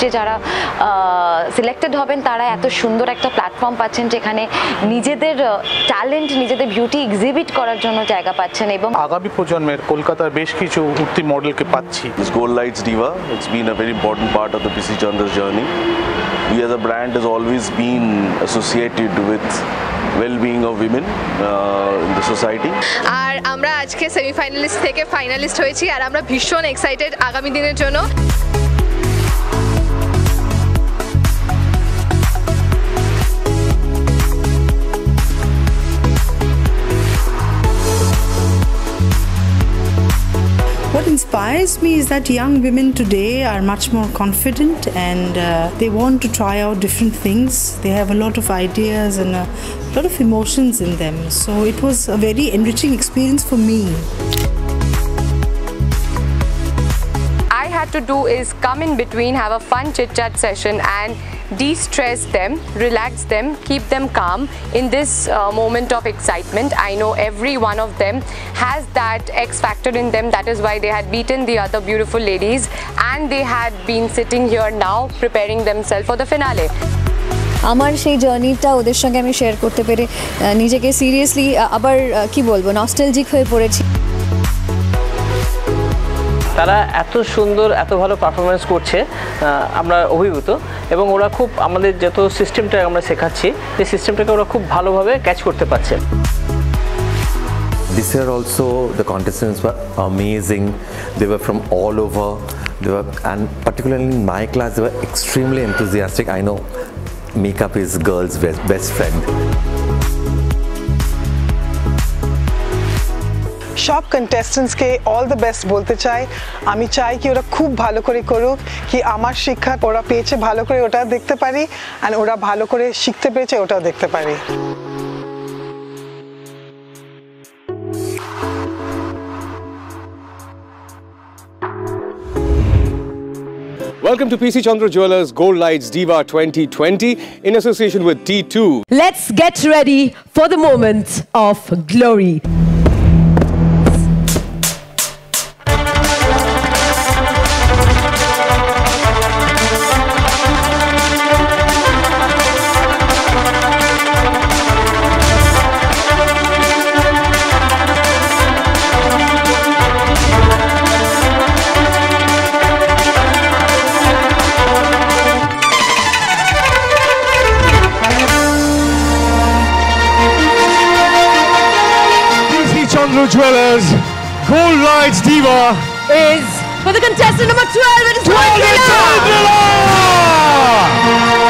যে যারা সিলেক্টেড হবেন তারা এত সুন্দর একটা প্ল্যাটফর্ম পাচ্ছেন যেখানে নিজেদের ট্যালেন্ট নিজেদের বিউটি এক্সিবিট করার জন্য জায়গা পাচ্ছেন এবং আগামী প্রজন্মের কলকাতার বেশ কিছু উঠতি মডেলকে পাচ্ছি Gold Lights Diva, it's been a very important part of the PC Chandra's journey. We as a brand has always been associated with well-being of women uh, in the society. আর আমরা আজকে সেমিফাইনালিস্ট থেকে finalist হয়েছি আর আমরা ভীষণ excited আগামী দিনের জন্য inspires me is that young women today are much more confident and uh, they want to try out different things. They have a lot of ideas and a lot of emotions in them. So it was a very enriching experience for me. I had to do is come in between, have a fun chit chat session, and de stress them, relax them, keep them calm in this uh, moment of excitement. I know every one of them has that X factor in them, that is why they had beaten the other beautiful ladies, and they had been sitting here now preparing themselves for the finale. আমার সেই জার্নিটা ওদের সঙ্গে আমি share করতে পেরে আহ, নিজেকে seriously আবার আহ, কি বলবো নস্টালজিক হয়ে পড়েছি তারা এত সুন্দর এত ভালো পারফরমেন্স করছে আমরা অভিভূত এবং ওরা খুব আমাদের যত সিস্টেমটা আমরা শেখাচ্ছি সেই সিস্টেমটাকে ওরা খুব ভালোভাবে ক্যাচ করতে পারছে This year also the contestants were amazing. They were from all over. They were, and particularly in my class, they were extremely enthusiastic. I know makeup is girls' best, friend. সব কন্টেস্টেন্টসকে all the best বলতে চাই আমি চাই কি ওরা খুব ভালো করে করুক কি আমার শিক্ষা ওরা পেয়েছে ভালো করে ওটা দেখতে পারি আর ওরা ভালো করে শিখতে পেরেছে ওটাও দেখতে পারি Welcome to PC Chandra Jewelers Gold Lights Diva 2020 in association with T2. Let's get ready for the moment of glory. PC Chandra Jewelers Gold Lights Diva Is for the contestant number 12, it is Chandra! Chandra!